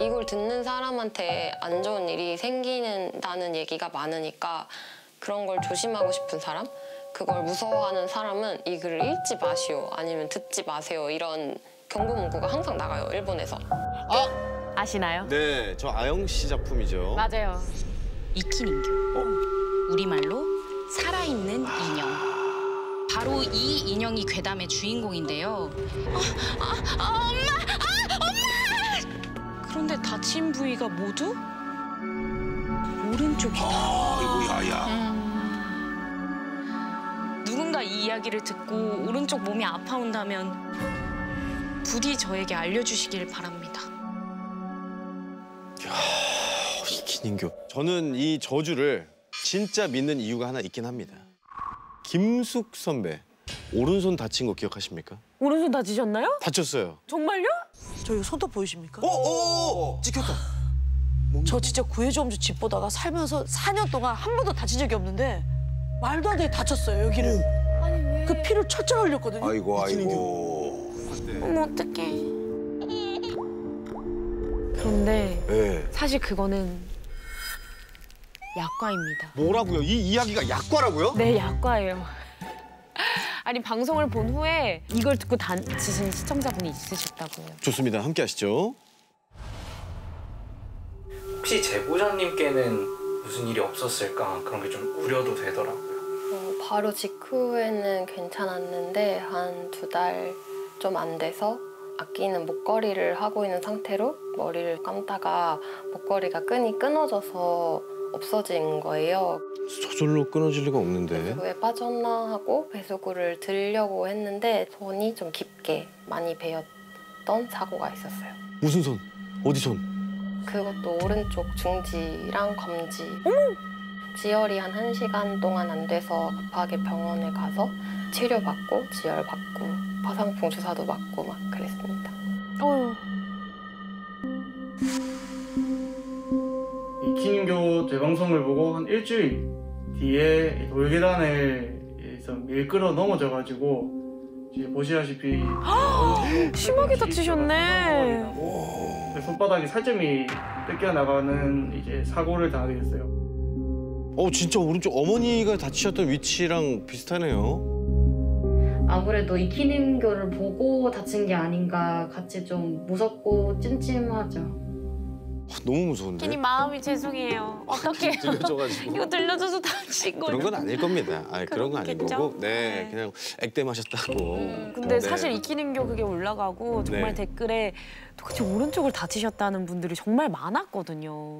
이걸 듣는 사람한테 안 좋은 일이 생기는다는 얘기가 많으니까 그런 걸 조심하고 싶은 사람? 그걸 무서워하는 사람은 이 글을 읽지 마시오 아니면 듣지 마세요 이런 경고 문구가 항상 나가요 일본에서 아시나요? 네, 저 아영 씨 작품이죠. 맞아요. 이키닌교. 우리말로 살아있는 인형. 바로 이 인형이 괴담의 주인공인데요. 아, 아, 아, 엄마! 다친 부위가 모두 오른쪽이다. 아이고 야야. 누군가 이 이야기를 듣고 오른쪽 몸이 아파온다면 부디 저에게 알려주시길 바랍니다. 이키닌교. 저는 이 저주를 진짜 믿는 이유가 하나 있긴 합니다. 김숙 선배 오른손 다친 거 기억하십니까? 오른손 다치셨나요? 다쳤어요. 정말요? 저 이거 손톱 보이십니까? 오, 오, 오, 찍혔다. 저 진짜 구해주엄주 집 보다가 살면서 4년 동안 한 번도 다친 적이 없는데 말도 안 되게 다쳤어요 여기를. 그 피를 철철 흘렸거든요. 아이고 아이고. 어머 어떡해. 그런데 예. 사실 그거는 약과입니다. 뭐라고요? 이 이야기가 약과라고요? 네, 약과예요. 아니 방송을 본 후에 이걸 듣고 다치신 시청자분이 있으셨다고요. 좋습니다. 함께 하시죠. 혹시 제보자님께는 무슨 일이 없었을까 그런 게 좀 우려도 되더라고요. 어, 바로 직후에는 괜찮았는데 한 두 달 좀 안 돼서 아끼는 목걸이를 하고 있는 상태로 머리를 감다가 목걸이가 끈이 끊어져서 없어진 거예요. 저절로 끊어질 리가 없는데. 왜 빠졌나 하고 배수구를 들려고 했는데 손이 좀 깊게 많이 베었던 사고가 있었어요. 무슨 손? 어디 손? 그것도 오른쪽 중지랑 검지. 지혈이 한 1시간 동안 안 돼서 급하게 병원에 가서 치료받고 지혈받고 화상풍 주사도 맞고 막 그랬습니다. 어휴. 이키닌교 재방송을 보고 한 일주일 뒤에 돌계단에서 밀끌어 넘어져가지고 이제 보시다시피 심하게 다치셨네. 그 손바닥에 살점이 뜯겨 나가는 이제 사고를 당하게 됐어요. 어 진짜 오른쪽 어머니가 다치셨던 위치랑 비슷하네요. 아무래도 이키는교를 보고 다친 게 아닌가 같이 좀 무섭고 찜찜하죠. 아, 너무 무서운데. 괜히 마음이 죄송해요. 어떡해요. 들려줘가지고. 이거 들려줘서 다친 거. 그런 건 아닐 겁니다. 아 그런 건 그렇겠죠? 거고. 네, 네. 그냥 액땜하셨다고. 음, 근데 네. 사실 이키는교 그게 올라가고 정말 네. 댓글에 도대체 오른쪽을 다치셨다는 분들이 정말 많았거든요.